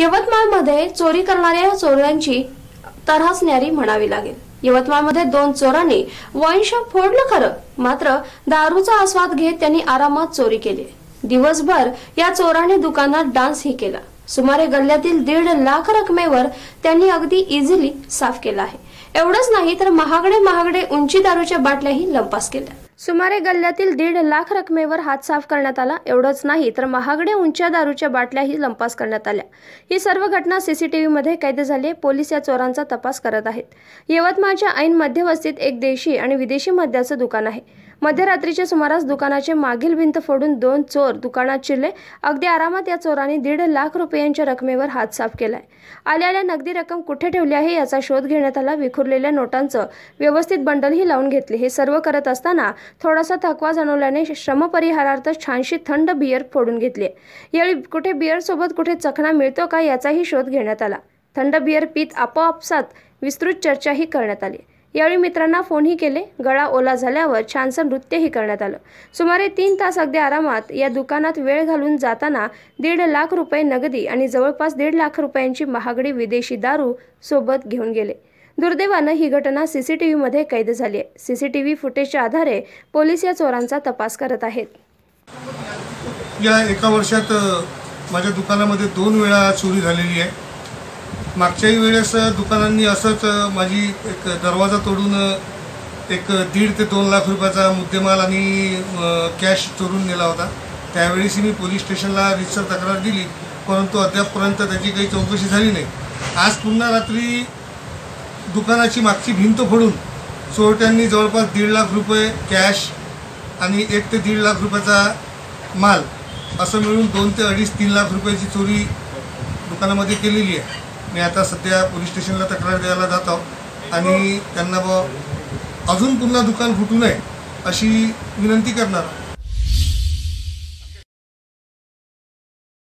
यवतमाळमध्ये चोरी करणाऱ्या चोरांची तऱ्हाच म्हणावी लागेल. यवतमाळमध्ये दोन चोरांनी वाईन शॉप फोडलं खरं मात्र दारूचा आस्वाद घेत त्यांनी आरामात चोरी केली. दिवसभर या चोराने दुकानात डान्सही केला. सुमारे गल्ल्यातील दीड लाख रकमेवर त्यांनी अगदी इझिली साफ केला आहे. एवढंच नाही तर महागडे महागडे उंची दारूच्या बाटल्याही लंपास केल्या. सुमारे गल्ल्यातील दीड लाख रकमेवर हात साफ करण्यात आला. एवढंच नाही तर महागडे उंच्या दारूच्या बाटल्याही लंपास करण्यात आल्या. ही सर्व घटना सीसीटीव्हीमध्ये कैद झाली पोलीस या चोरांचा तपास करत आहेत. यवतमाळच्या ऐन मध्यवस्तीत एक देशी आणि विदेशी मद्याचं दुकान आहे. मध्यरात्रीच्या सुमारास दुकानाचे मागील भिंत फोडून दोन चोर दुकानात शिरले. अगदी आरामात या चोरांनी दीड लाख रुपयांच्या रकमेवर हात साफ केलाय. आलेल्या नगदी रक्कम कुठे ठेवली आहे याचा शोध घेण्यात आला. विखुरलेल्या नोटांचं व्यवस्थित बंडलही लावून घेतले. हे सर्व करत असताना थोडासा थकवा जाणवल्याने श्रमपरिहारार्थ छानशी थंड बियर फोडून घेतली. यावेळी कुठे बियर सोबत कुठे चखना मिळतो का याचाही शोध घेण्यात आला. थंड बियर पीत आपोआपसात विस्तृत चर्चाही करण्यात आली. यावेळी मित्रांना फोनही केले. गळा ओला झाल्यावर छानसं नृत्यही करण्यात आलं. सुमारे तीन तास अगदी आरामात या दुकानात वेळ घालून जाताना दीड लाख रुपये नगदी आणि जवळपास दीड लाख रुपयांची महागडी विदेशी दारू सोबत घेऊन गेले. दुर्दैवानं ही घटना सीसीटीव्हीमध्ये कैद झाली आहे. सीसीटीव्ही फुटेजच्या आधारे पोलीस या चोरांचा तपास करत आहेत. या एका वर्षात माझ्या दुकानामध्ये दोन वेळा चोरी झालेली आहे. मागच्याही वेळेस दुकानांनी असंच माझी एक दरवाजा तोडून एक दीड ते दोन लाख रुपयाचा मुद्देमाल आणि कॅश चोरून नेला होता. त्यावेळेस मी पोलीस स्टेशनला रितसर तक्रार दिली परंतु अद्यापपर्यंत त्याची काही चौकशी झाली नाही. आज पुन्हा रात्री दुकानाची मागची भिंत फोडून चोरट्यांनी जवळपास दीड लाख रुपये कॅश आणि एक ते दीड लाख रुपयाचा माल असं मिळून दोन ते अडीच तीन लाख रुपयाची चोरी दुकानामध्ये केलेली आहे. मी आता सध्या पोलीस स्टेशनला तक्रार द्यायला जात आहोत आणि त्यांना ब अजून पुन्हा दुकान फुटू नये अशी विनंती करणार